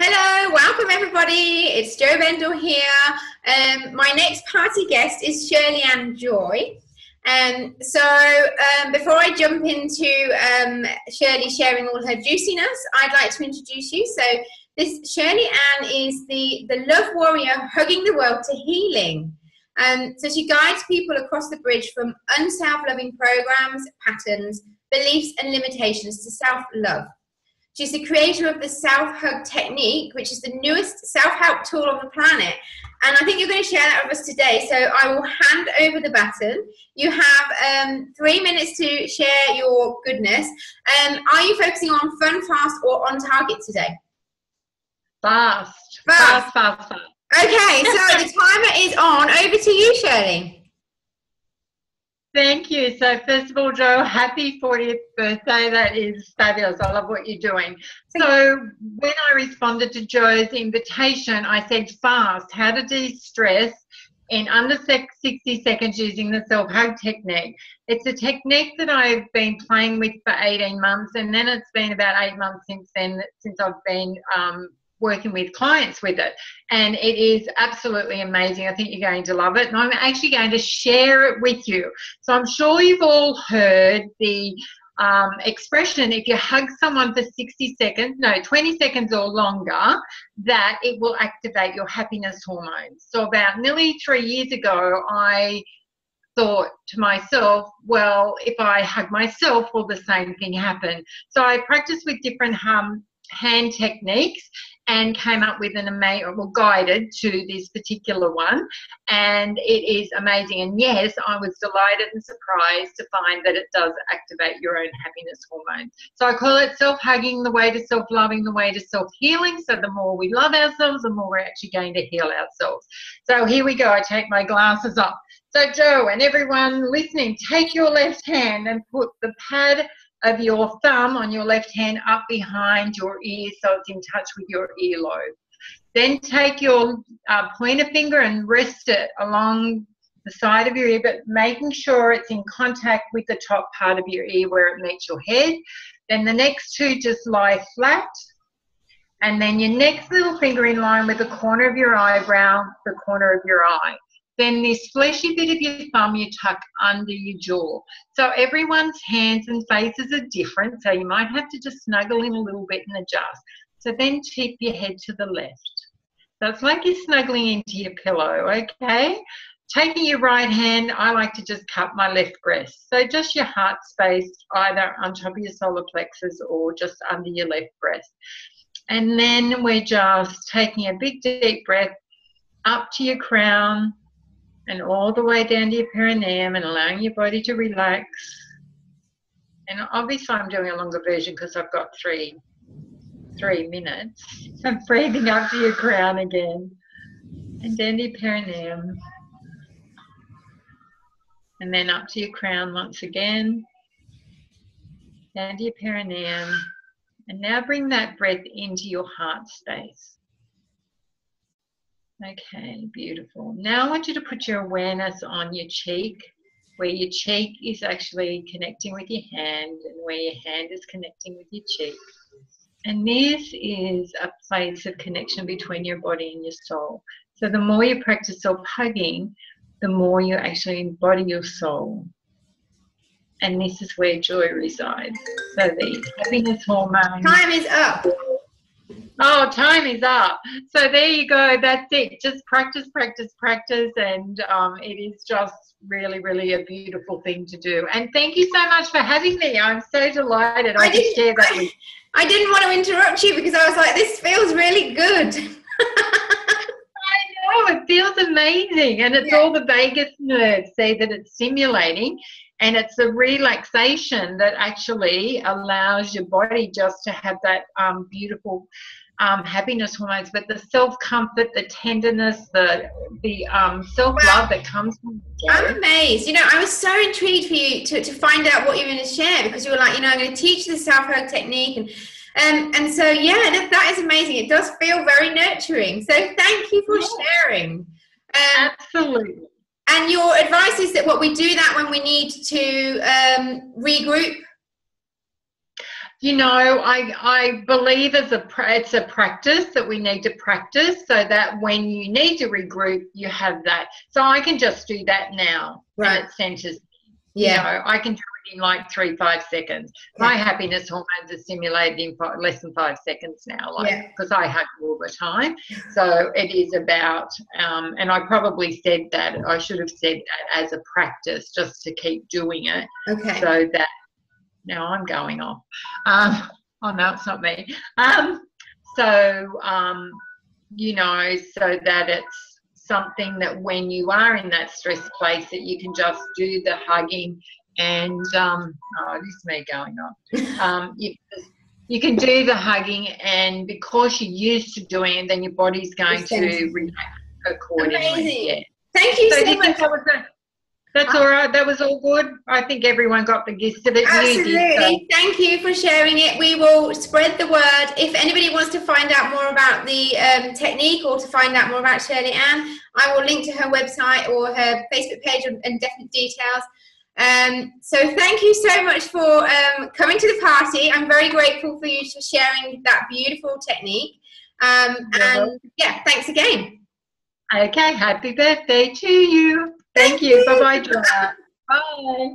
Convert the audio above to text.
Hello, welcome everybody. It's Jo Bendle here. Um, my next party guest is Shirley Anne Joy. Um, so um, before I jump into um, Shirley sharing all her juiciness, I'd like to introduce you. So this Shirley Anne is the, the love warrior hugging the world to healing. Um, so she guides people across the bridge from unself-loving programs, patterns, beliefs and limitations to self-love. She's the creator of the self hug technique, which is the newest self help tool on the planet. And I think you're going to share that with us today. So I will hand over the baton. You have um, three minutes to share your goodness. Um, are you focusing on fun, fast, or on target today? Fast. Fast, fast, fast. fast. Okay, so the timer is on. Over to you, Shirley. Thank you. So, first of all, Jo, happy 40th birthday. That is fabulous. I love what you're doing. So, when I responded to Jo's invitation, I said fast, how to de stress in under 60 seconds using the self hug technique. It's a technique that I've been playing with for 18 months, and then it's been about eight months since then, since I've been um, working with clients with it. And it is absolutely amazing. I think you're going to love it. And I'm actually going to share it with you. So I'm sure you've all heard the um, expression if you hug someone for 60 seconds, no, 20 seconds or longer, that it will activate your happiness hormones. So about nearly three years ago, I thought to myself, well, if I hug myself, will the same thing happen? So I practiced with different um, hand techniques and came up with an amazing, well, guided to this particular one. And it is amazing. And yes, I was delighted and surprised to find that it does activate your own happiness hormone. So I call it self hugging, the way to self loving, the way to self healing. So the more we love ourselves, the more we're actually going to heal ourselves. So here we go. I take my glasses off. So, Jo and everyone listening, take your left hand and put the pad of your thumb on your left hand up behind your ear so it's in touch with your earlobe. Then take your uh, pointer finger and rest it along the side of your ear, but making sure it's in contact with the top part of your ear where it meets your head. Then the next two just lie flat. And then your next little finger in line with the corner of your eyebrow, the corner of your eye. Then this fleshy bit of your thumb you tuck under your jaw. So everyone's hands and faces are different, so you might have to just snuggle in a little bit and adjust. So then tip your head to the left. So it's like you're snuggling into your pillow, okay? Taking your right hand, I like to just cup my left breast. So just your heart space, either on top of your solar plexus or just under your left breast. And then we're just taking a big deep breath up to your crown, and all the way down to your perineum and allowing your body to relax. And obviously I'm doing a longer version because I've got three three minutes. I'm breathing up to your crown again. And down to your perineum. And then up to your crown once again. Down to your perineum. And now bring that breath into your heart space. Okay, beautiful. Now I want you to put your awareness on your cheek, where your cheek is actually connecting with your hand and where your hand is connecting with your cheek. And this is a place of connection between your body and your soul. So the more you practice self hugging, the more you actually embody your soul. And this is where joy resides. So the happiness hormone. Time is up. Oh, time is up. So there you go. That's it. Just practice, practice, practice. And um, it is just really, really a beautiful thing to do. And thank you so much for having me. I'm so delighted. I, I didn't share that with I didn't want to interrupt you because I was like, this feels really good. I know, it feels amazing. And it's yeah. all the vagus nerves, say that it's stimulating and it's the relaxation that actually allows your body just to have that um, beautiful um, happiness hormones, but the self comfort, the tenderness, the the um, self love well, that comes from. I'm amazed. You know, I was so intrigued for you to, to find out what you were going to share because you were like, you know, I'm going to teach the self hug technique and. Um, and so, yeah, that, that is amazing. It does feel very nurturing. So, thank you for sharing. Um, Absolutely. And your advice is that what we do that when we need to um, regroup you know, I I believe as a it's a practice that we need to practice so that when you need to regroup, you have that. So I can just do that now, right. and it centers. Yeah, you know, I can do it in like three five seconds. Yeah. My happiness hormones are stimulated in five, less than five seconds now, like because yeah. I hug all the time. So it is about, um, and I probably said that I should have said that as a practice, just to keep doing it, okay. so that now I'm going off. Um, oh no, it's not me. Um, so um, you know, so that it's something that when you are in that stress place, that you can just do the hugging and um, oh, this is me going on. Um, you, you can do the hugging, and because you're used to doing it, then your body's going to react accordingly. Amazing. Yeah. Thank you so, so much. That's all right. That was all good. I think everyone got the gist of it. Absolutely. Thank you for sharing it. We will spread the word. If anybody wants to find out more about the um, technique or to find out more about Shirley Anne, I will link to her website or her Facebook page and, and definite details. Um, so thank you so much for um, coming to the party. I'm very grateful for you for sharing that beautiful technique. Um, and yeah, thanks again. Okay, happy birthday to you. Thank you. Bye bye, Joanna. Bye.